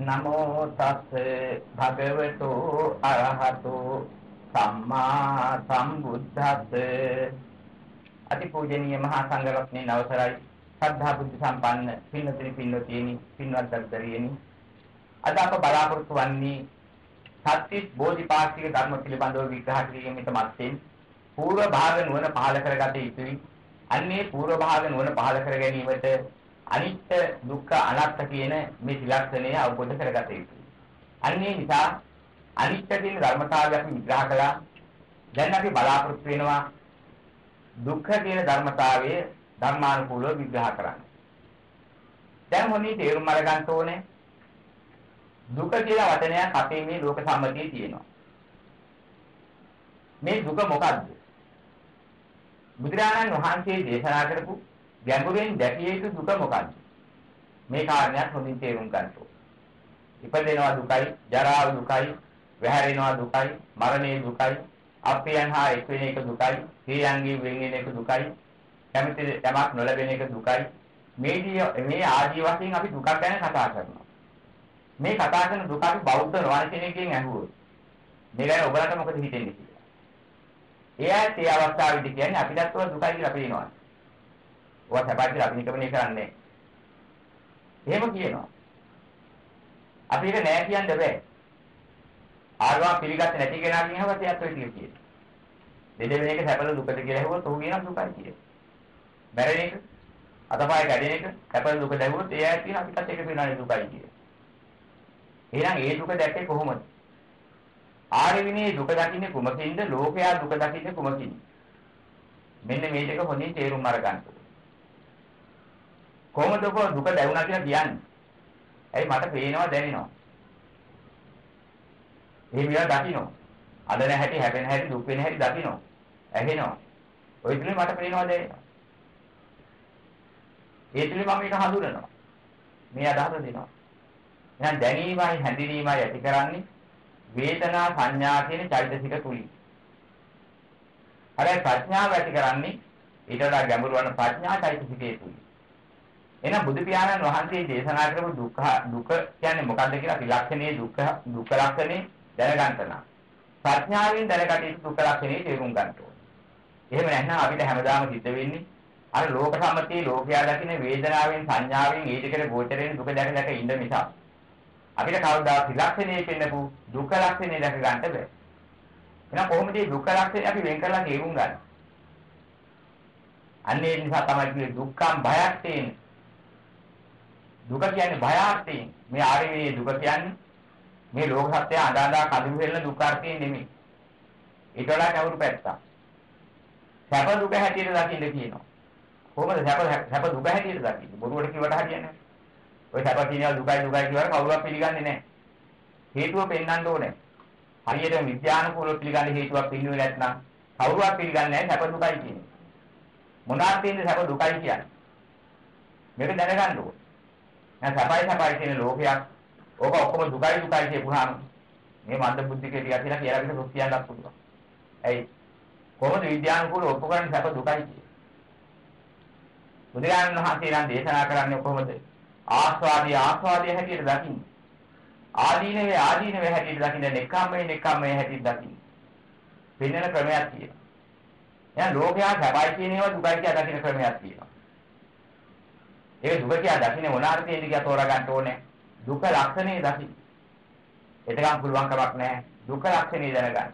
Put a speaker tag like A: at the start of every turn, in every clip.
A: නමෝ තස් භගවතු අරහතු සම්මා සම්බුද්දස්ස. අතිපූජනීය මහා සංඝරත්නයේ අවසරයි සද්ධා බුද්ධ සම්පන්න පින්නතිනි පින්නතිනි පින්වත් දර්ශරියනි අද අප බලාපොරොත්තු වන්නේ සත්‍විස් බෝධිපාක්ෂික ධර්ම පිළිබඳව විග්‍රහ කිරීමේ තමත්යෙන් పూర్ව භාග නුවණ පහළ කරගත යුතුයි. අන්නේ పూర్ව භාග නුවණ පහළ කර ගැනීමට අනිත්‍ය දුක්ඛ අනාත්ම කියන මේ ත්‍රිලක්ෂණය අවබෝධ කරගත යුතුයි. අන්නේ නිසා අනිත්‍ය කියන ධර්මතාවය අපි විග්‍රහ කළා. දැන් අපි බලාපොරොත්තු වෙනවා දුක්ඛ කියන ධර්මතාවය ධර්මානුකූලව විග්‍රහ කරන්න. දැන් මොනේ තේරුම් අරගන්න ඕනේ දුක කියලා වචනයක් අපේ මේ ලෝක සම්මතියේ තියෙනවා. මේ දුක මොකද්ද? බුදුරජාණන් වහන්සේ දේශනා කරපු ගැඹුරින් දැකිය යුතු දුක මොකක්ද? මේ කාරණයක් හොඳින් තේරුම් ගන්න ඕනේ. ඉපදෙනවා දුකයි, ජරාව දුකයි, වැහැරෙනවා දුකයි, මරණය දුකයි, අප්‍රියයන් හා එක් වෙන එක දුකයි, ප්‍රියයන්ගේ වෙන් වෙන එක දුකයි, කැමති යමක් නොලැබෙන එක දුකයි. මේ මේ ආදී වශයෙන් අපි දුකක් ගැන කතා කරනවා. මේ කතා කරන දුක අපි බෞද්ධ නොවන කෙනෙක්ගෙන් අහුවොත් මේ ගැන ඔබලට මොකද හිතෙන්නේ කියලා. එයාත් ඒ අවස්ථාවේදී කියන්නේ අපිටත් දුකයි කියලා පේනවා. ඔවා සැපයි කියලා අපි නිකමනේ කරන්නේ. එහෙම කියනවා. අපි ඒක නෑ කියන්න බෑ. ආරවා පිළිගත්තේ නැති කෙනා කියනවත් එයාත් ඔය ටික කියනවා. දෙදෙන එක සැපද දුකද කියලා හෙව්වොත් ඔහු කියනවා දුකයි කියලා. බැරෙන එක අතපය කැඩෙන එක සැපද දුක දැවුවොත් එයා කියන අපිටත් ඒක පේනවානේ දුකයි කියලා. එහෙනම් ඒ දුක දැක්කේ කොහොමද? ආර්ය විනී දුක දකින්නේ කුමකින්ද? ලෝකයා දුක දකින්නේ කුමකින්ද? මෙන්න මේ දෙක හොඳින් තේරුම් අරගන්න ඕනේ. කොහොමද දුක දැවුණා කියලා කියන්නේ? ඇයි මට පේනවා දැනෙනවා. මේ විලා දකින්න. අදන හැටි හැපෙන හැටි දුක් වෙන හැටි දකින්න. ඇහෙනවා. ওই තුනේ මට පේනවා දැනෙනවා. ඒ තුනේ මම මේක හඳුනනවා. මේ අදහස දෙනවා. එහෙනම් දැනීමයි හැඳිනීමයි ඇති කරන්නේ වේදනා සංඥා කියන චෛතසික තුලින්. අර ප්‍රඥාව ඇති කරන්නේ ඊට වඩා ගැඹුරු වන ප්‍රඥා චෛතසිකයේ තුලින්. එහෙනම් බුදු පියාණන් වහන්සේ දේශනා කරපු දුක්ඛ දුක කියන්නේ මොකක්ද කියලා ත්‍රිලක්ෂණයේ දුක්ඛ දුක්ඛ ලක්ෂණේ දැනගන්න ප්‍රඥාවෙන් දැනගට යුතු දුක්ඛ ලක්ෂණේ තේරුම් ගන්න ඕනේ. එහෙම නැත්නම් අපිට හැමදාම සිද්ධ වෙන්නේ අර ලෝක සම්මතියේ ලෝකයා දකින වේදනාවෙන් සංඥාවෙන් ඊටකර ගෝචරයෙන් දුක දැක දැක ඉන්න නිසා අපිට කවදා ත්‍රිලක්ෂණයේ පෙන්නපු දුක්ඛ ලක්ෂණේ දැක ගන්න බෑ. එහෙනම් කොහොමද මේ දුක්ඛ ලක්ෂණය අපි වෙන් කරලා තේරුම් ගන්නේ? අන්නේ නිසා තමයි කියේ දුක්ඛම් භයක් තියෙන්නේ. දුක කියන්නේ භයාර්ථයෙන්. මේ ආර්යයේ දුක කියන්නේ මේ ලෝක සත්‍ය අඳාඳා කඳු වෙලන දුක්ඛාර්ථයෙන් නෙමෙයි. ඊට වඩා කවුරු පැත්තක්. සැප දුක හැටියට දකින්න කියනවා. කොහොමද සැප සැප දුක හැටියට දකින්නේ? බොරුවට කිව්වට හරියන්නේ නැහැ. ඔය සැප කියනවා දුකයි දුකයි කියවර කවුරුවත් පිළිගන්නේ නැහැ. හේතුව පෙන්වන්න ඕනේ. හරියට විද්‍යානුකූලව පිළිගන්න හේතුවක් පින්නුවේ නැත්නම් කවුරුවත් පිළිගන්නේ නැහැ සැප දුකයි කියන්නේ. මොනවාද තියෙන්නේ සැප දුකයි කියන්නේ? මේක දැනගන්න ඕනේ. දැන් සබයි සබයි කියන ලෝකයක් ඕක ඔක්කොම දුකයි දුකයි කියපුවාම මේ මන්ද බුද්ධිකේ ටික කියලා කියලා විතර රුක් කියන්නත් පුළුවන්. ඇයි? කොහොමද විද්‍යානුකූලව ඔප්පු කරන්නේ සැප දුකයි කියේ? බුදුරජාණන් වහන්සේ නම් දේශනා කරන්නේ කොහොමද? ආස්වාදී ආස්වාදී හැටියට දකින්න. ආදීනවේ ආදීනවේ හැටියට දකින්න, නෙක්ඛම්මේ නෙක්ඛම්මේ හැටියට දකින්න. පින්නන ක්‍රමයක් තියෙනවා. දැන් ලෝකයා සබයි කියන ඒවා දුකයි කියලා දකින්න ක්‍රමයක් තියෙනවා. ඒ දුක කියලා දකින්නේ මොන අර්ථයෙන්ද කියලා තෝරා ගන්න ඕනේ. දුක ලක්ෂණේ දකින්න. එතකම් පුළුවන් කමක් නැහැ. දුක ලක්ෂණේ දැනගන්න.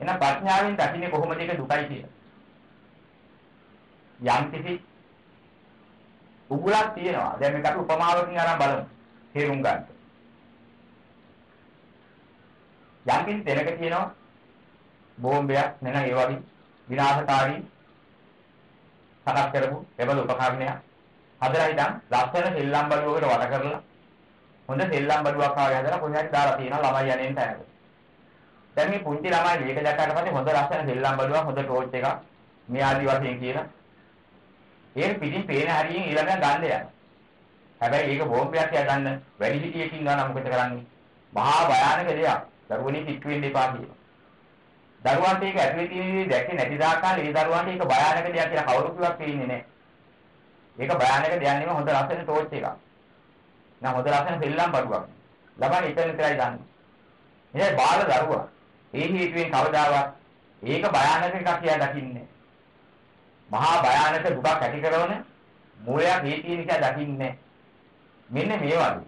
A: එහෙනම් ප්‍රඥාවෙන් දකින්නේ කොහොමද ඒක දුකයි කියලා. යම් කිසි උගුලක් තියෙනවා. දැන් මේක අපි උපමාවකින් අරන් බලමු. තේරුම් ගන්න. යම් කිසි දෙනක තියෙනවා බෝම්බයක් නැත්නම් ඒ වගේ විනාශකාරී සකස් කරපු එබඳු උපකරණයක් හදලා ඉඳන් ලස්සන සෙල්ලම් බඩුවකට වට කරලා හොඳ සෙල්ලම් බඩුවක් ආවේ හදලා කොහේ හරි දාලා තියෙනවා ළමයි යන්නේ නැහැ. දැන් මේ පුංචි ළමයි මේක දැක්කට පස්සේ හොඳ ලස්සන සෙල්ලම් බඩුවක් හොඳ ටෝච් එකක් මේ ආදි වශයෙන් කියලා. ඒක පිටින් පේන හරියෙන් ඊළඟට ගන්න යනවා. හැබැයි ඒක බෝම්බයක් කියලා ගන්න වැඩි හිටියකින් ගන්න මොකද කරන්නේ? මහා භයානක දෙයක්. දරුවනේ පිට වෙන්න එපා කියනවා. දරුවන්ට ඒක ඇතුලේ තියෙන දැක්කේ නැති දාකාල ඒ දරුවන්ට ඒක භයානක දෙයක් කියලා කවුරු කිව්වත් පේන්නේ නැහැ. ඒක භයානක දෙයක් නෙමෙයි හොඳ ලස්සන ටෝච් එකක්. නම් හොඳ ලස්සන සෙල්ලම් බඩුවක්. ළමයි එතන විතරයි දන්නේ. ඉතින් බාල දරුවා ඒ හේතුවෙන් කවදාවත් ඒක භයානක එකක් කියලා දකින්නේ. මහා භයානක දුකක් ඇති කරන මූලයක් හේතිය නිසා දකින්නේ. මෙන්න මේ වගේ.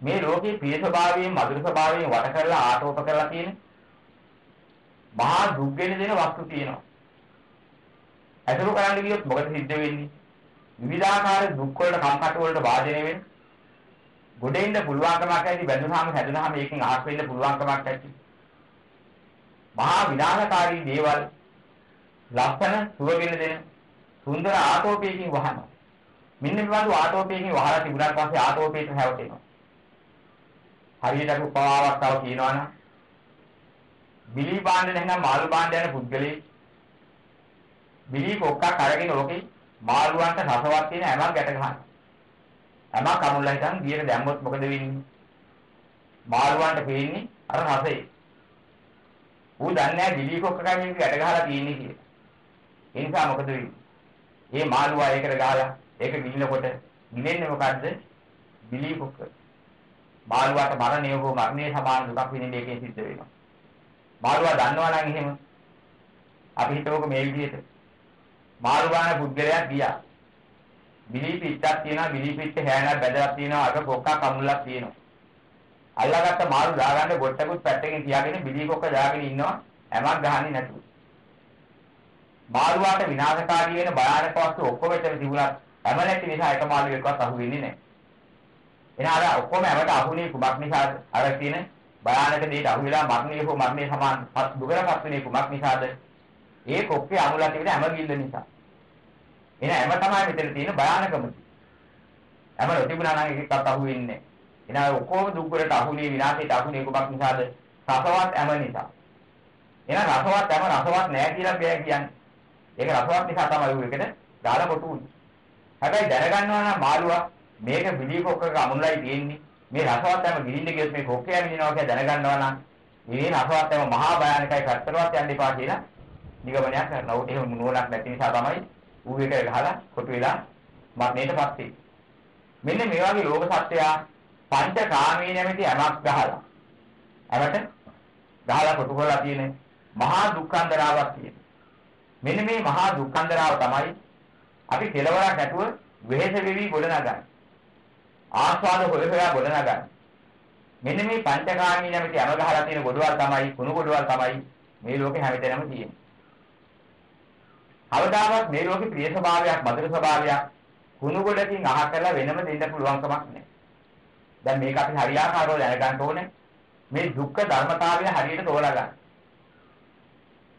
A: මේ ලෝකේ ප්‍රිය ස්වභාවයෙන් මధుර ස්වභාවයෙන් වට කරලා ආටෝප කරලා තියෙන මහා දුක් වෙන දෙන වස්තු තියෙනවා. අතුරු කරන්න ගියොත් මොකද සිද්ධ වෙන්නේ? විවිධාකාර දුක් වලට කම්කටොළු වලට වාදනය වෙන්නේ ගොඩ ඉන්න පුළුවන්කමක් ඇති බැඳුනහම හැදුනහම ඒකෙන් අහක් වෙන්න පුළුවන්කමක් ඇති. මහා විනාශකාරී දේවල් ලස්සන සුවගෙන දෙන සුන්දර ආටෝපයකින් වහනවා. මෙන්න මේ වගේ ආටෝපයකින් වහලා තිබුණාට පස්සේ ආටෝපයට හැවටෙනවා. හරියට උපමාවක් තව කියනවනම් බිලි බාණ්ඩ නැත්නම් මාළු බාණ්ඩ යන පුද්ගලෙක් බිලි කොක්කක් අරගෙන ඕකේ මාළුවන්ට රසවත් තියෙන හැමක් ගැට ගන්නවා. හැමක් කමුල්ලා හිටන් ගියට දැම්මොත් මොකද වෙන්නේ? මාළුවන්ට පේන්නේ අර රසය. ඌ දන්නේ නැහැ බිලි කොක්කකයි මේක ගැට ගහලා තියෙන්නේ කියලා. ඒ නිසා මොකද වෙන්නේ? මේ මාළුවා ඒකට ගහලා ඒක ගිලිනකොට ගිලෙන්නේ මොකද්ද? බිලි කොක්ක. මාළුවාට මරණය හෝ මරණය සමාන දුකක් විඳින්න එකෙන් සිද්ධ වෙනවා. මාළුවා දන්නවා නම් එහෙම අපි හිතමුකෝ මේ විදිහට මාළුවාන පුද්ගලයා ගියා. බිලි පිටක් තියෙනවා බිලි පිට හැෑනක් බැදලා තියෙනවා අර කොක්ක කමුල්ලක් තියෙනවා. අල්ලාගත්ත මාළු දාගන්න ගොට්ටකුත් පැත්තකින් තියාගෙන බිලි කොක්ක දාගෙන ඉන්නවා හැමක් ගහන්නේ නැතුව. මාළුවාට විනාශකාරී වෙන භයානක වස්තු ඔක්කොම එතන තිබුණා හැම නැති නිසා එක මාළුවෙක්වත් අහු වෙන්නේ නැහැ. එහෙනම් අර ඔක්කොම හැමත අහුනේ කුමක් නිසාද? අර තියෙන භයානක දෙයට අහු වෙලා මරණය හෝ මරණය සමාන දුකටපත් වෙන්නේ කුමක් නිසාද? ඒ කොක්කේ අමුලා තිබෙන හැම ගිල්ල නිසා. එහෙනම් හැම තමයි මෙතන තියෙන භයානකම. හැම නොතිබුණා නම් එකක්වත් අහු වෙන්නේ නැහැ. එහෙනම් ඔක්කොම දුක් වලට අහුනේ විනාශයට අහුනේ කුමක් නිසාද? රසවත් හැම නිසා. එහෙනම් රසවත් හැම රසවත් නැහැ කියලා බෑ කියන්නේ. ඒක රසවත් නිසා තමයි ඒකට දාලා කොටු උනේ. හැබැයි දැනගන්නවා නම් මාළුවා මේක බිලි කොක්කක අමුණලයි තියෙන්නේ. මේ රසවත් හැම ගිලින්න ගියොත් මේ කොක්කේ ඇවිදිනවා කියලා දැනගන්නවා නම් මේ රසවත් හැම මහා භයානකයි කතරවත් යන්න එපා කියලා නිගමනයක් කරනවා. උට එහෙම නුවණක් නැති නිසා තමයි ඌ එක ගහලා කොටු වෙලා මරණයටපත් වෙන්නේ. මෙන්න මේ වගේ ලෝක සත්‍යය පංචකාමී නැමැති යමක් ගහලා අරට ගහලා කොටු කරලා තියෙන මහා දුක්ඛන්දරාවක් තියෙන. මෙන්න මේ මහා දුක්ඛන්දරාව තමයි අපි කෙලවරක් නැතුව වෙහෙස වෙවි ගොඩනගන්නේ. ආස්වාද හොය හොයා ගොඩනගන්නේ. මෙන්න මේ පංචකාමී නැමැති යම ගහලා තියෙන ගොඩවල් තමයි කුණු ගොඩවල් තමයි මේ ලෝකේ හැමතැනම තියෙන්නේ. අවදාවත් මේ ලෝකේ ප්‍රිය ස්වභාවයක්, මధుර ස්වභාවයක් කුණු ගොඩකින් අහ කරලා වෙනම දෙන්න පුළුවන් කමක් නැහැ. දැන් මේක අපි හරියාකාරව දැනගන්න ඕනේ. මේ දුක්ඛ ධර්මතාවය හරියට තෝරා ගන්න.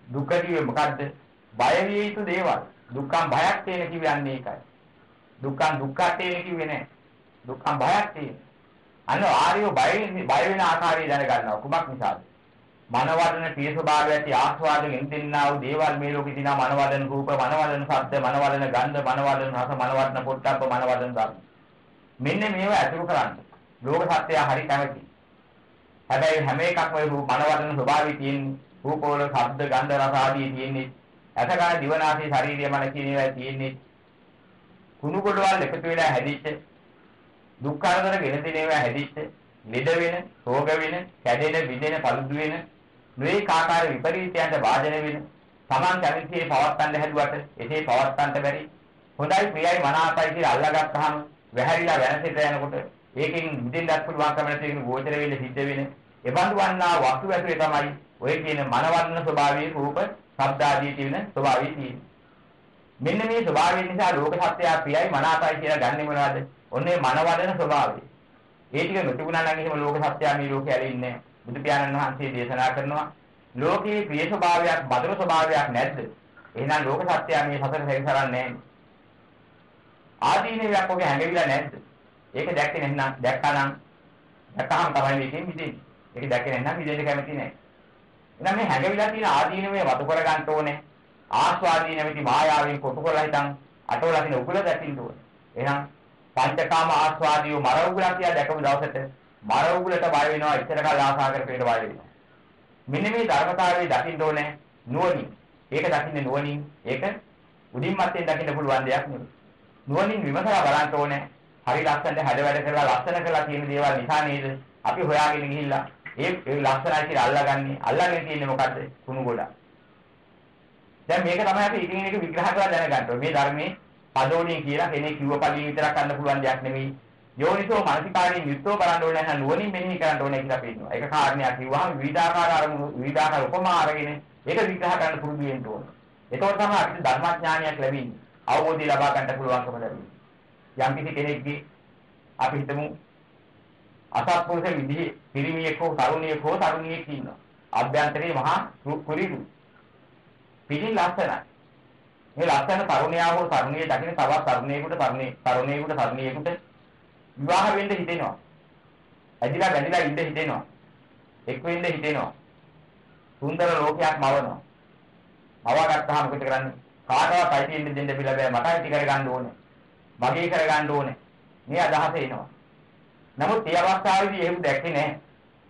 A: දුක්ඛ කියේ මොකද්ද? බය විය යුතු දේවල්. දුක්ඛම් බයක් තියෙන කියන්නේ ඒකයි. දුක්ඛම් දුක්ඛ තියෙන කිව්වේ නැහැ. දුක්ඛම් බයක් තියෙන. අන්න ආර්යෝ බය බය වෙන ආකාරය දැනගන්නවා. කුමක් නිසාද? මනවදන පිය ස්වභාවය ඇති ආස්වාදයෙන් දෙන්නා වූ දේවල් මේ ලෝකේ දිනා මනවදන රූප මනවදන ශබ්ද මනවදන ගන්ධ මනවදන රස මනවදන පොට්ටබ්බ මනවදන ධර්ම. මෙන්න මේවා අතුරු කරන්න. ලෝක සත්‍යය හරි කැමති. හැබැයි හැම එකක්ම රූප මනවදන ස්වභාවය තියෙන්නේ රූපවල ශබ්ද ගන්ධ රස ආදී තියෙන්නේ අසකාර දිවනාසී ශාරීරිය මන කියන ඒවා තියෙන්නේ. කුණු කොටවල් එකතු වෙලා හැදිච්ච දුක් කරදර ගෙන දෙන ඒවා හැදිච්ච ලෙඩ වෙන, රෝග වෙන, කැඩෙන, බිඳෙන, පළුදු වෙන මේ කාකාර විපරීතයන්ට වාදනය වෙන Taman කැමතිේ පවත්තන්න හැදුවට එසේ පවත්තන්න බැරි හොඳයි ප්‍රියයි මනාපයි කියලා අල්ලගත්තාම වැහැරිලා වෙනසෙට යනකොට ඒකෙන් මිදෙන්නත් පුළුවන් කම නැති එකේ ගෝචර වෙන්න සිද්ධ වෙන එබඳු වන්නා වස්තු ඇතුලේ තමයි ඔය කියන මනවන්න ස්වභාවයේ රූප, ශබ්ද ආදී තියෙන ස්වභාවය තියෙන්නේ. මෙන්න මේ ස්වභාවය නිසා ලෝක සත්‍යය ප්‍රියයි මනාපයි කියලා ගන්නෙ මොනවද? ඔන්නේ මනවදන ස්වභාවය. ඒ ටික නොතිබුණා නම් එහෙම ලෝක සත්‍යය මේ ලෝකේ ඇලෙන්නේ නැහැ. බුදු පියාණන් වහන්සේ දේශනා කරනවා ලෝකයේ ප්‍රිය ස්වභාවයක්, බදර ස්වභාවයක් නැද්ද? එහෙනම් ලෝක සත්‍යය මේ සතර හැරිසරන්නේ නැහැ. ආදීනයක් ඔගේ හැඟවිලා නැද්ද? ඒක දැක්කේ නැත්නම් දැක්කනම් දැක්කහම තමයි මේකෙන් මිදෙන්නේ. ඒක දැක්කේ නැත්නම් මිදෙන්න කැමති නැහැ. එහෙනම් මේ හැඟවිලා තියෙන ආදීනමේ වතු කර ගන්න ඕනේ. ආස්වාදී නැමැති මායාවෙන් කොටු කරලා හිටන් අටවලා තියෙන උගල දැකින්න ඕනේ. එහෙනම් පංචකාම ආස්වාදියෝ මර උගලා කියලා දැකපු දවසට මර උගලට බය වෙනවා ඉතර කල් ආසා කරපේට බය වෙනවා. මෙන්න මේ ධර්මතාවයේ දකින්න ඕනේ නුවණින්. ඒක දකින්නේ නුවණින්. ඒක උඩින් මත්තෙන් දකින්න පුළුවන් දෙයක් නෙවෙයි. නුවණින් විමසලා බලන්න ඕනේ හරි ලස්සනට හැඩ වැඩ කරලා ලස්සන කරලා තියෙන දේවල් නිසා නේද අපි හොයාගෙන ගිහිල්ලා ඒ ඒ ලස්සනයි කියලා අල්ලගන්නේ. අල්ලගෙන තියෙන්නේ මොකද්ද? කුණු ගොඩක්. දැන් මේක තමයි අපි එකින් එක විග්‍රහ කරලා දැනගන්න ඕනේ. මේ ධර්මයේ පදෝණිය කියලා කෙනෙක් කිව්ව පළිය විතරක් ගන්න පුළුවන් දෙයක් නෙමෙයි. යෝනිසෝ මානසිකාරයෙන් යුක්තව කරන්න ඕනේ නැහැ නුවණින් මෙනෙහි කරන්න ඕනේ කියලා පෙන්නනවා. ඒක කාරණයක් කිව්වහම විවිධාකාර අරමුණු විවිධාකාර උපමා අරගෙන ඒක විග්‍රහ කරන්න පුරුදු වෙන්න ඕනේ. එතකොට තමයි අපිට ධර්මඥානයක් ලැබෙන්නේ. අවබෝධය ලබා ගන්න පුළුවන්කම ලැබෙන්නේ. යම් කිසි කෙනෙක්ගේ අපි හිතමු අසත්පුරුෂ විදිහේ පිරිමියෙක් හෝ තරුණියෙක් හෝ තරුණියෙක් ඉන්නවා. අභ්‍යන්තරේ මහා කුරිරු. පිටින් ලස්සනයි. මේ ලස්සන තරුණයා හෝ තරුණිය දකින්න තවත් තරුණයෙකුට තරුණිය තරුණයෙකුට තරුණියෙකුට විවාහ වෙන්න හිතෙනවා. ඇදිලා බැඳිලා ඉන්න හිතෙනවා. එක් වෙන්න හිතෙනවා. සුන්දර ලෝකයක් මවනවා. මවා ගත්තාම මොකද කරන්නේ? කාටවත් අයිති වෙන්න දෙන්න බිල බෑ. මට අයිති කරගන්න ඕනේ. මගේ කරගන්න ඕනේ. මේ අදහස එනවා. නමුත් මේ අවස්ථාවේදී එහෙම දැක්කේ නැහැ.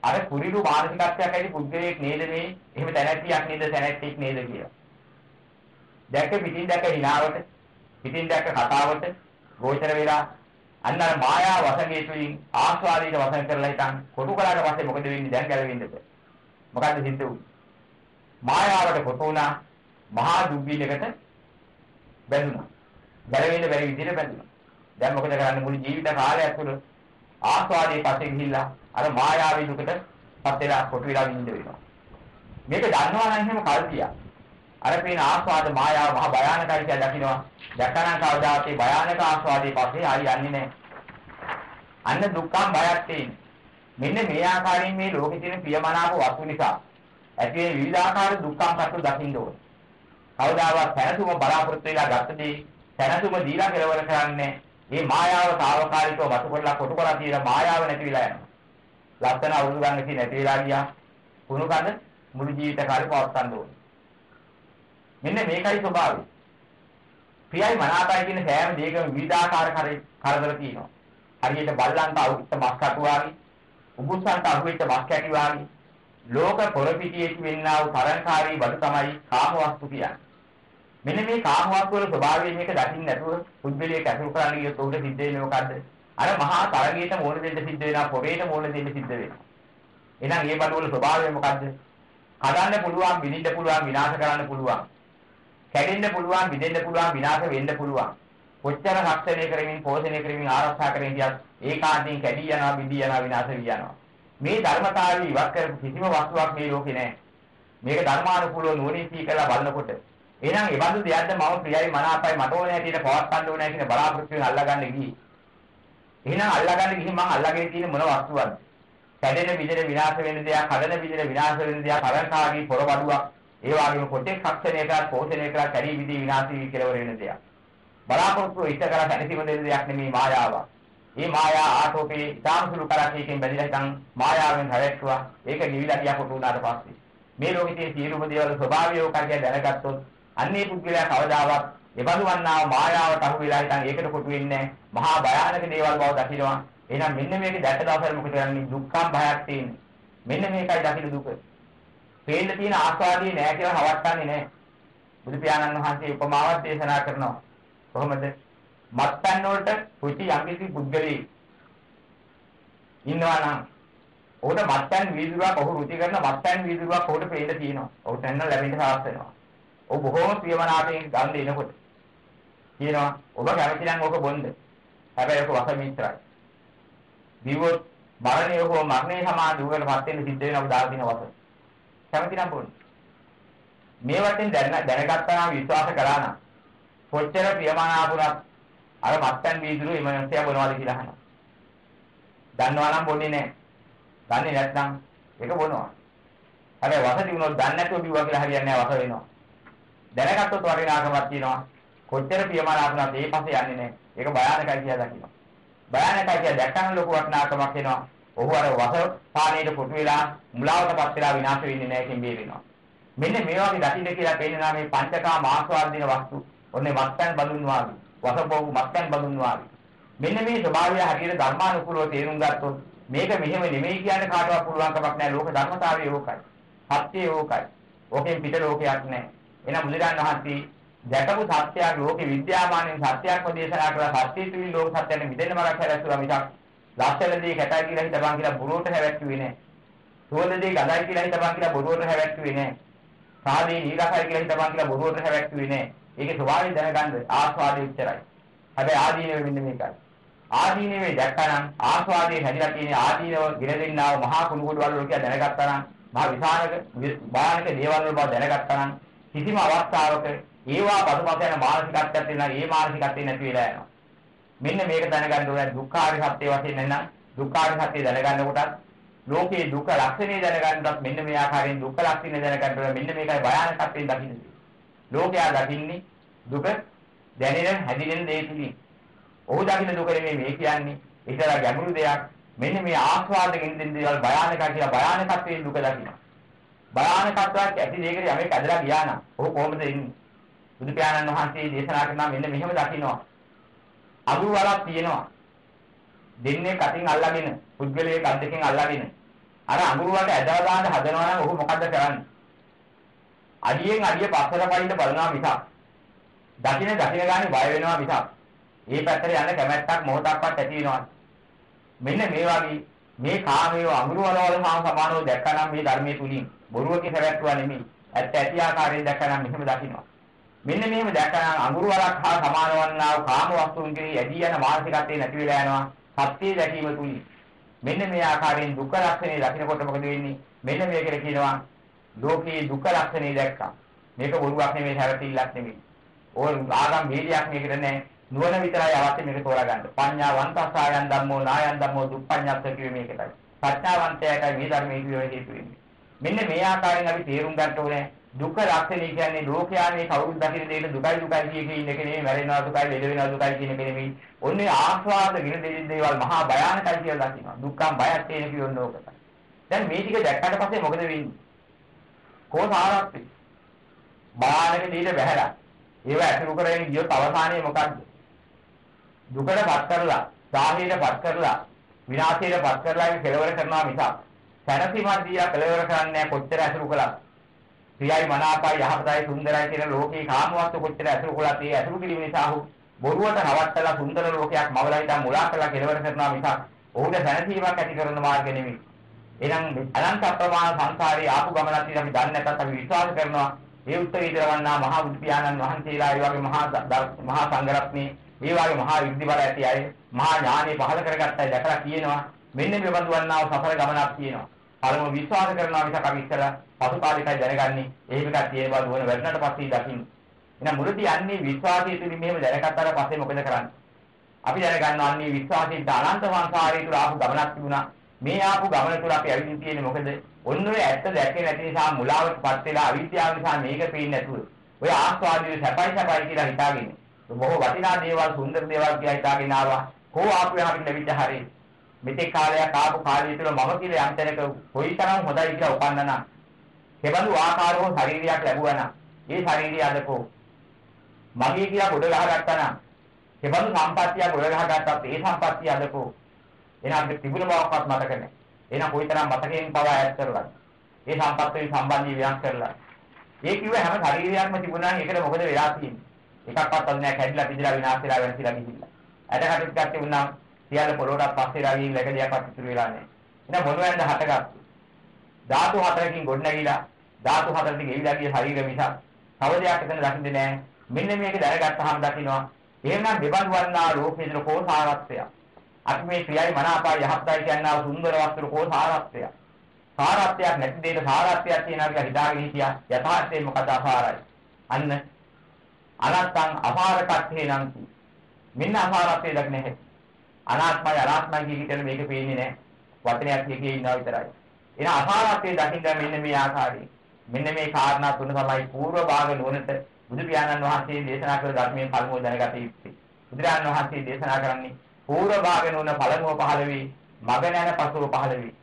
A: අර කුරිරු මානසිකත්වයක් ඇති පුද්ගලයෙක් නේද මේ? එහෙම දැනැත්තියක් නේද දැනැත්තෙක් නේද කියලා. දැක්ක පිටින් දැක්ක හිනාවට, පිටින් දැක්ක කතාවට ගෝචර වෙලා අන්න අර මායා වසඟේ තුලින් ආස්වාදයට වසඟ කරලා හිටන් කොටු කළාට පස්සේ මොකද වෙන්නේ දැන් ගැලවෙන්නද? මොකද්ද සිද්ධ වුනේ? මායාවට කොටු වුණා මහා දුක්ගිනකට බැඳුණා. ගැලවෙන්න බැරි විදිහට බැඳුණා. දැන් මොකද කරන්නේ මුළු ජීවිත කාලයක් තුළ ආස්වාදයේ පස්සේ ගිහිල්ලා අර මායාවී දුකට පත් වෙලා කොටු වෙලා ඉන්න වෙනවා. මේක දන්නවා නම් එහෙම කල්පියා. අර පේන ආස්වාද මායාව මහ භයානකයි කියලා දකින්නවා. දැකනම් කවදාත් ඒ භයානක ආස්වාදයේ පස්සේ ආයි යන්නේ නැහැ. අන්න දුක්ඛම් බයක් තියෙන්නේ. මෙන්න මේ ආකාරයෙන් මේ ලෝකේ තියෙන ප්‍රියමනාප වස්තු නිසා ඇති වෙන විවිධාකාර දුක්ඛම් සත්‍ය දකින්න ඕනේ. කවදාවත් සැනසුම බලාපොරොත්තු වෙලා ගත්තදී සැනසුම දීලා කෙලවර කරන්නේ මේ මායාව తాවකාලිකව වතු කරලා කොටු කරලා තියෙන මායාව නැති වෙලා යනවා. ලස්සන අවුරුදු ගන්න කි නැති වෙලා ගියා. කුණු කඳ මුළු ජීවිත කාලේ පවත්වන්න ඕනේ. මෙන්න මේකයි ස්වභාවය. ප්‍රියයි මනාපයි කියන සෑම දෙයකම විවිධාකාර කරදර තියෙනවා. හරියට බල්ලන්ට අහුවෙච්ච මස් කටු වාගේ, උගුස්සන්ට අහුවෙච්ච මස් කැටි වාගේ ලෝක පොරපිටියේ වෙන්නා වූ තරංකාරී බඩු තමයි කාම වස්තු කියන්නේ. මෙන්න මේ කාම වස්තු වල ස්වභාවය මේක දකින්න නැතුව පුද්ගලයෙක් ඇසුරු කරන්න ගියොත් උන්ට සිද්ධ වෙන්නේ මොකද්ද? අර මහා තරගයට මෝන දෙන්න සිද්ධ වෙනවා, පොරේට මෝන දෙන්න සිද්ධ වෙනවා. එහෙනම් මේ බඩු වල ස්වභාවය මොකද්ද? කඩන්න පුළුවන්, විඳින්න පුළුවන්, විනාශ කරන්න පුළුවන්. කැඩෙන්න පුළුවන්, විදෙන්න පුළුවන්, විනාශ වෙන්න පුළුවන්. කොච්චර රක්ෂණය කරමින්, පෝෂණය කරමින්, ආරක්ෂා කරමින් ගියත් ඒකාන්තයෙන් කැඩී යනවා, බිඳී යනවා, විනාශ වී යනවා. මේ ධර්මතාවය ඉවත් කරපු කිසිම වස්තුවක් මේ ලෝකේ නැහැ. මේක ධර්මානුකූලව නුවණින් සීකලා බලනකොට එහෙනම් ඒ බඳු දෙයක්ද මම ප්‍රියයි මනාපයි මට ඕනේ හැටියට පවත්වන්න ඕනේ කියන බලාපොරොත්තු වෙන අල්ලගන්න ගියේ. එහෙනම් අල්ලගන්න ගිහින් මම අල්ලගෙන තියෙන මොන වස්තුවක්ද? කැඩෙන විදිහට විනාශ වෙන දෙයක්, හදන විදිහට විනාශ වෙන දෙයක්, කරන්කාගේ පොරවඩුවක්, ඒ වගේම කොටෙක් ශක්ෂණය කරලා පෝෂණය කරලා කැඩී විදී විනාශ වී කියලා වෙන දෙයක්. බලාපොරොත්තු ඉෂ්ට කරලා දැනීම දෙන දෙයක් නෙමෙයි මායාවක්. මේ මායා ආටෝපේ ඉතාම සුළු කරක් එකෙන් බැඳිලා හිටන් මායාවෙන් හැරෙට්ටුවා. ඒක නිවිලා ගියා කොට උනාට පස්සේ. මේ ලෝකේ තියෙන සියලුම දේවල් ස්වභාවය ඔකයි කියලා දැනගත්තොත් අන්නේ පුද්ගලයා කවදාවත් එබඳු වන්නා මායාවට අහු වෙලා හිටන් ඒකට කොටු වෙන්නේ මහා භයානක දේවල් බව දකිනවා. එහෙනම් මෙන්න මේක දැක දවසට මොකද කරන්නේ? දුක්ඛම් භයක් තියෙන්නේ. මෙන්න මේකයි දකින්න දුක. පේන්න තියෙන ආස්වාදියේ නෑ කියලා හවට්ටන්නේ නෑ. බුදු පියාණන් වහන්සේ උපමාවක් දේශනා කරනවා. කොහොමද? මත්පැන් වලට පුචි යම්කිසි පුද්ගලෙක් ඉන්නවා නම් ඔහුට මත්පැන් වීදුරුවක් ඔහු රුචි කරන මත්පැන් වීදුරුවක් ඔහුට පේන්න තියෙනවා. ඔහුට එන්න ලැබෙන්න සාර්ථක වෙනවා. ඔහු බොහෝම ප්‍රියමනාපයෙන් ගන්න දෙනකොට කියනවා ඔබ කැමති නම් ඔක බොන්න. හැබැයි ඔක වස මිත්‍රයි. දිවොත් මරණය හෝ මරණය සමාන දුකකටපත් වෙන්න සිද්ධ වෙන ඔබ දාලා දින වස. කැමති නම් බොන්න. මේ වටින් දැන දැනගත්තා නම් විශ්වාස කරා නම් කොච්චර ප්‍රියමනාපුණත් අර මත්පැන් වීදුරු එමන්සයා බොනවාද කියලා අහනවා. දන්නවා නම් බොන්නේ නැහැ. දන්නේ නැත්නම් ඒක බොනවා. හැබැයි වස දිනුනොත් දන්නේ නැතුව බිව්වා කියලා හරියන්නේ නැහැ වස වෙනවා. දැනගත්තොත් වටිනාකමක් තියෙනවා. කොච්චර ප්‍රියමනාපුණත් ඒ පස්සේ යන්නේ නැහැ. ඒක භයානකයි කියලා දකිනවා. භයානකයි කියලා දැක්කම ලොකු වටිනාකමක් එනවා. ඔහු අර වස පානීයට කොටු වෙලා මුලාවටපත් වෙලා විනාශ වෙන්නේ නැහැ කියන බේ වෙනවා. මෙන්න මේ වගේ දකින්න කියලා පේනවා මේ පංචකාම ආස්වාද දින වස්තු. ඔන්නේ මත්පැන් බඳුන් වාගේ. වසපෝගු මත්පැන් බඳුන් වාගේ. මෙන්න මේ ස්වභාවය හරියට ධර්මානුකූලව තේරුම් ගත්තොත් මේක මෙහෙම නෙමෙයි කියන්න කාටවත් පුළුවන් කමක් නැහැ. ලෝක ධර්මතාවය ඕකයි. සත්‍යය ඕකයි. ඕකෙන් පිට ලෝකයක් නැහැ. එහෙනම් බුදුරජාණන් වහන්සේ දැකපු සත්‍යයක් ලෝකේ විද්‍යාමානින් සත්‍යයක්ම දේශනා කළා සත්‍ය තුලින් ලෝක සත්‍යයෙන් මිදෙන්න මරක් හැරැස්සුවා මිසක් ලස්සනදී කැටයි කියලා හිතපන් කියලා බොරුවට හැවැත්තුවේ නෑ. සුවඳදී ගඳයි කියලා හිතපන් කියලා බොරුවට හැවැත්තුවේ නෑ. සාදී නීරසයි කියලා හිතපන් කියලා බොරුවට හැවැත්තුවේ නෑ. ඒකේ ස්වභාවය දැනගන්න ආස්වාදයේ ඉච්චරයි. හැබැයි ආදීනව මෙන්න මේකයි. ආදීනවේ දැක්කනම් ආස්වාදයේ හැදිලා තියෙන ආදීනව ගෙන දෙන්නා වූ මහා කුණු කොට වල කියලා දැනගත්තා නම් මහා විසානක භයානක දේවල් වල බව දැනගත්තා නම් කිසිම අවස්ථාවක ඒවා පසුපස යන මානසිකත්වයක් තියෙනවා ඒ මානසිකත්වය නැති වෙලා යනවා. මෙන්න මේක දැනගන්න ඕනේ දුක්ඛාරි සත්‍ය වශයෙන් නේද? දුක්ඛාරි සත්‍ය දැනගන්න කොටත් ලෝකේ දුක ලක්ෂණය දැනගන්නත් මෙන්න මේ ආකාරයෙන් දුක්ඛ ලක්ෂණය දැනගන්න ඕනේ මෙන්න මේකයි භයානකත්වයෙන් දකින්නේ. ලෝකයා දකින්නේ දුක දැනෙන හැදිනෙන දේ පිළි. ඔහු දකින්න දුක නෙමෙයි මේ කියන්නේ. ඒතර ගැඹුරු දෙයක්. මෙන්න මේ ආස්වාදයෙන් දෙන දේවල් භයානකයි කියලා භයානකත්වයෙන් දුක දකින්න. භයානකත්වයක් ඇති දෙයකට යමෙක් ඇදලා ගියා නම් ඔහු කොහොමද ඉන්නේ? බුදු පියාණන් වහන්සේ දේශනා කරනවා මෙන්න මෙහෙම දකින්නවා. අගුරු වලක් තියෙනවා. දෙන්නේ කටින් අල්ලගෙන පුද්ගලයේ කන් දෙකෙන් අල්ලගෙන අර අඟුරු වලට ඇදලා දාන්න හදනවා නම් ඔහු මොකද්ද කරන්නේ? අඩියෙන් අඩිය පස්සට පයින්න බලනවා මිසක් දකින දකින ගානේ බය වෙනවා මිසක් මේ පැත්තට යන්න කැමැත්තක් මොහොතක්වත් ඇති වෙනවා. මෙන්න මේ වගේ මේ කාමයේ අඟුරු වල වල සමානව දැක්කනම් මේ ධර්මයේ තුලින් බොරුවකින් හැවැත්තුවා නෙමෙයි. ඇත්ත ඇති ආකාරයෙන් දැක්කනම් මෙහෙම දකින්නවා. මෙන්න මෙහෙම දැක්කනම් අඟුරු වලක් හා සමාන වන්නා වූ කාම වස්තුන් කෙරෙහි ඇදී යන මානසිකත්වයේ නැති වෙලා යනවා. සත්‍ය දැකීම තුලින් මෙන්න මේ ආකාරයෙන් දුක්ඛ ලක්ෂණය දකිනකොට මොකද වෙන්නේ? මෙන්න මේකට කියනවා ලෝකේ දුක්ඛ ලක්ෂණය දැක්කා. මේක බොරුවක් නෙමෙයි හැරතිල්ලක් නෙමෙයි. ඕන ආගම් වේදයක් මේකට නැහැ. නුවණ විතරයි අවශ්‍ය මේක තෝරගන්න. පඤ්ඤාවන්තසායන් ධම්මෝ නායන් ධම්මෝ දුප්පඤ්ඤත්ත කියේ මේකටයි. ප්‍රඥාවන්තයටයි මේ ධර්මයේ කියවෙන්නේ හේතු වෙන්නේ. මෙන්න මේ ආකාරයෙන් අපි තේරුම් ගන්න ඕනේ දුක ලක්ෂණය කියන්නේ ලෝකයා මේ කවුරුත් දකින දෙයට දුකයි දුකයි කිය කිය ඉන්න එක නෙමෙයි මැරෙනවා දුකයි ලෙඩ වෙනවා දුකයි කියන එක නෙමෙයි. ඔන්නේ ආස්වාද ගින දෙන දේවල් මහා භයානකයි කියලා දකිනවා. දුක්ඛම් බයක් තියෙන කියොන්න ඕකට. දැන් මේ ටික දැක්කට පස්සේ මොකද වෙන්නේ? කොහොසාරක්ද? බාහනක දීලා බහැලා. ඒව ඇසුරු කරගෙන ගියොත් අවසානයේ මොකද්ද? දුකටපත් කරලා, සාහේටපත් කරලා, විනාශයටපත් කරලා ඒක කෙලවර කරනවා මිසක් සැනසීමක් දීලා කෙලවර කරන්නේ කොච්චර ඇසුරු කළා. ප්‍රියයි මනාපයි යහපතයි සුන්දරයි කියන ලෝකේ කාමවස්තු කොච්චර ඇසුරු කළා ඒ ඇසුරු කිරීම නිසා ඔහු බොරුවට නවත්තලා සුන්දර ලෝකයක් මවලා ඉඳන් මුලා කරලා කෙලවර කරනවා මිසක් ඔහුට සැනසීමක් ඇති කරන මාර්ග නෙමෙයි. එහෙනම් අනන්ත අප්‍රමාණ සංසාරේ ආපු ගමනක් ඉතින් අපි දන්නේ නැත්නම් අපි විශ්වාස කරනවා ඒ උත්තරීතර වන්නා මහා බුදු පියාණන් වහන්සේලා ඒ වගේ මහා මහා සංඝරත්නේ ඒ වගේ මහා විද්ධි බල ඇති අය මහා ඥානෙ පහල කරගත්තයි දැකලා කියනවා මෙන්න මේ බඳු වන්නා සසර ගමනක් තියෙනවා. පළමුව විශ්වාස කරනවා මිසක් අපි ඉස්සලා පසුකාලිකයි දැනගන්නේ එහෙම එකක් තියෙන බව දුවන වැඩනට පස්සේ දකින්න. එහෙනම් මුලදී යන්නේ විශ්වාසය තුළින් මෙහෙම දැනගත්තාට පස්සේ මොකද කරන්නේ? අපි දැනගන්නවා අන්නේ විශ්වාසයෙන් අනන්ත සංසාරේ තුල ආපු ගමනක් තිබුණා. මේ ආපු ගමන තුල අපි ඇවිදින් තියෙන්නේ මොකද? ඔන්න ඔය ඇත්ත දැක්කේ නැති නිසා මුලාවටපත් වෙලා අවිද්‍යාව නිසා මේක පේන්නේ නැතුව. ඔය ආස්වාදයේ සැපයි සැපයි කියලා හිතාගෙන. බොහෝ වටිනා දේවල් සුන්දර දේවල් කියලා හිතාගෙන ආවා. කෝ ආපු අපිට ලැබිච්ච හැරේ. මෙතෙක් කාලයක් ආපු කාලය තුළ මම කියලා යම් තැනක කොයිතරම් හොඳයි කියලා උපන්නා නම් කෙබඳු ආකාරව ශරීරයක් ලැබුවා නම් ඒ ශරීරය අදකෝ මගේ කියලා ගොඩ ගහගත්තා නම් කෙබඳු සම්පත්තිය ගොඩ ගහගත්තත් ඒ සම්පත්තිය අදකෝ එහෙනම් අපිට තිබුණ බවක්වත් මතක නැහැ. එහෙනම් කොයිතරම් මතකයෙන් පවා ඈත් කරලා ඒ සම්පත්තිය සම්බන්ධී වෙනස් කරලා ඒ කිව්ව හැම ශරීරයක්ම තිබුණා නම් ඒකට මොකද වෙලා තියෙන්නේ? එකක්වත් නැහැ කැඩිලා පිටිලා විනාශ වෙලා වෙනසිලා ගිහිල්ලා. ඇට කටුත් ගත්තේ වුණා සියල්ල පොළොවට පස්සේලා ගිහින් ලැබෙදියාපත් ඉතුරු වෙලා නැහැ. එහෙනම් මොනවැන්ද හටගත්තේ? ධාතු හතරකින් ගොඩනැගිලා ධාතු හතරට ගෙවිලා ගිය ශරීර මිසක් තව දෙයක් එතන දකින්නේ නැහැ. මෙන්න මේක දැනගත්තාම දකින්නවා. එහෙනම් දෙබන් වන්නා ලෝකේතර කෝසාරත්වය. අපි මේ ක්‍රියයි මනාපයි යහපතයි කියනවා සුන්දර වස්තුර කෝසාරත්වය. සාරත්වයක් නැති දෙයක සාරත්වයක් තියනවා කියලා හිතාගෙන හිටියා. යථාර්ථයේ මොකද අසාරයි? අන්න අනත්තං අපාරකත්ථේ නම් මෙන්න අපාරත්වයේ දක්නේ නැහැ. අනාත්මයි අනාත්මයි කියන මේක පේන්නේ නැහැ. වචනයක් කියකේ ඉන්නවා විතරයි. එන අසාරත්වයේ දකින්න මෙන්න මේ ආකාරයෙන්. මෙන්න මේ කාරණා තුන තමයි పూర్ව භාග නුවණට බුදු පියාණන් වහන්සේ දේශනා කළ ධර්මයේ පළමුව දැනගත යුත්තේ. බුදුරජාණන් වහන්සේ දේශනා කරන්නේ పూర్ව භාග නුවණ පළමුව පහළ වේ, මග නැන පසුව පහළ වේ.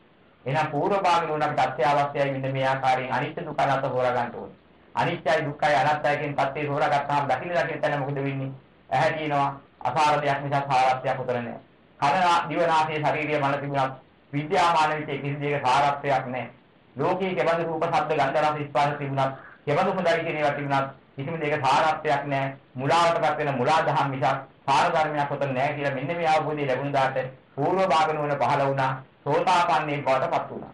A: එහෙනම් పూర్ව භාග නුවණ අපිට අත්‍යවශ්‍යයි මෙන්න මේ ආකාරයෙන් අනිත්‍ය දුක්ඛ අනාත්ම හොරා ගන්න ඕනේ. අනිත්‍යයි දුක්ඛයි අනාත්මයි කියන පැත්තේ හොරාගත්තාම දකින්න දකින්න තැන මොකද වෙන්නේ? ඇහැ දිනනවා. අසාර දෙයක් නිසා සාරත්වයක් උතර නැහැ. කන දිව නාසය ශරීරය මන තිබුණත් විද්‍යාමාන විචේ කිසි දෙයක සාරත්වයක් නැහැ. ලෝකයේ කෙබඳු රූප ශබ්ද ගන්ධ රස ස්පර්ශ තිබුණත් කෙබඳු හොඳයි කියන ඒවා තිබුණත් කිසිම දෙයක සාරත්වයක් නැහැ. මුලාවටපත් වෙන මුලා දහම් මිසක් සාර ධර්මයක් උතන නැහැ කියලා මෙන්න මේ අවබෝධය ලැබුණාට පූර්ව භාග නුවණ පහළ වුණා. සෝතාපන්නී බවටපත් වුණා.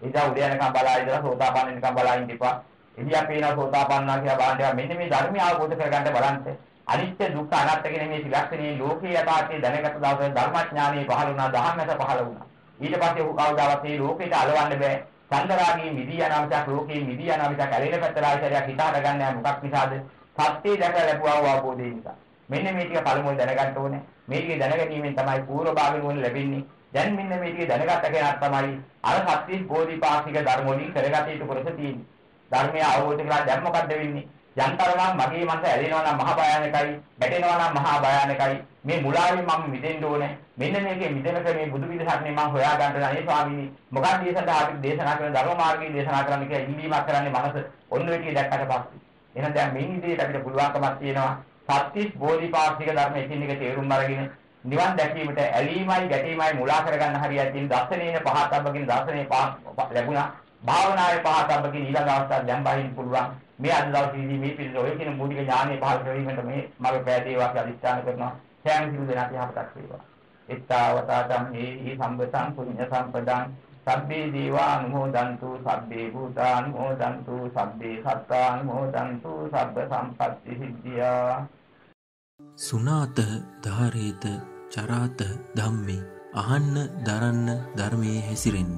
A: එදා උදේ යනකම් බලා ඉඳලා සෝතාපන්න වෙනකම් බලා ඉඳිපා. එදියා පේනවා සෝතාපන්නා කියලා බලන්න මෙන්න මේ ධර්මය අවබෝධ කරගන්න බලන්න. අනිත්‍ය දුක්ඛ අනාත්ම කියන මේ ත්‍රිලක්ෂණයේ ලෝකේ යථාර්ථය දැනගත දවසේ ධර්මඥානෙ පහළ වුණා, ධම්මස පහළ වුණා. ඊට පස්සේ ඔහු කවදාවත් මේ ලෝකෙට අලවන්න බෑ. චන්දරාගී මිදී යනාමසක් ලෝකේ මිදී යනාමසක් ඇලෙන පැත්තට ආයතනයක් හිතාට ගන්න මොකක් නිසාද? සත්‍ය දැක ලැබුවා වූ අවබෝධය නිසා. මෙන්න මේ ටික පළමුවෙන් දැනගන්න ඕනේ. මේ ටික දැනගැනීමෙන් තමයි පූර්ව භාගයෙන් වුණ ලැබෙන්නේ. දැන් මෙන්න මේ ටික දැනගත්ත කෙනාට තමයි අර සත්‍ය බෝධිපාක්ෂික ධර්ම වලින් කරගත යුතු කොටස තියෙන්නේ. ධර්මය අවබෝධ කරලා දැන් මොකද්ද වෙන්නේ? යන්තරනම් මගේ මනස ඇලෙනවා නම් මහා භයානකයි, ගැටෙනවා නම් මහා භයානකයි. මේ මුලාවෙන් මම මිදෙන්න ඕනේ. මෙන්න මේකේ මිදෙන ක්‍රමේ බුදු පිළිසක්නේ මම හොයා ගන්න අනේ ස්වාමීනි. මොකක්ද මේ සඳහා අපි දේශනා කරන ධර්ම මාර්ගයේ දේශනා කරන්න කියලා ඉල්ලීමක් කරන්නේ මනස ඔන්න ඔය ටික දැක්කට පස්සේ. එහෙනම් දැන් මේ ඉදිරියට අපිට පුළුවන්කමක් තියෙනවා. සත්‍තිස් බෝධිපාක්ෂික ධර්ම එකින් එක තේරුම් අරගෙන නිවන් දැකීමට ඇලීමයි ගැටීමයි මුලා කරගන්න හරියට තියෙන දර්ශනීය පහතබ්බකින් දර්ශනීය පහ ලැබුණා. භාවනාවේ පහතබ්බකින් ඊළඟ අවස්ථාව දැන් බහින්න පුළුවන්. මේ අද දවසේදී මේ පිළිද ඔය කියන මූලික ඥානෙ පහළ කිරීමට මේ මගේ පෑදේවාක් අධිෂ්ඨාන කරනවා. සෑම සිළු දෙනාට යහපතක් වේවා. එත්තාවතා ධම්මේ සම්පතං පුඤ්ඤ සම්පදං සබ්බේ දීවා අනුමෝදන්තු සබ්බේ භූතා අනුමෝදන්තු සබ්බේ සත්තා අනුමෝදන්තු සබ්බ සම්පත්ති සිද්ධියා
B: සුනාත ධාරේත චරාත ධම්මේ අහන්න දරන්න ධර්මයේ හැසිරෙන්න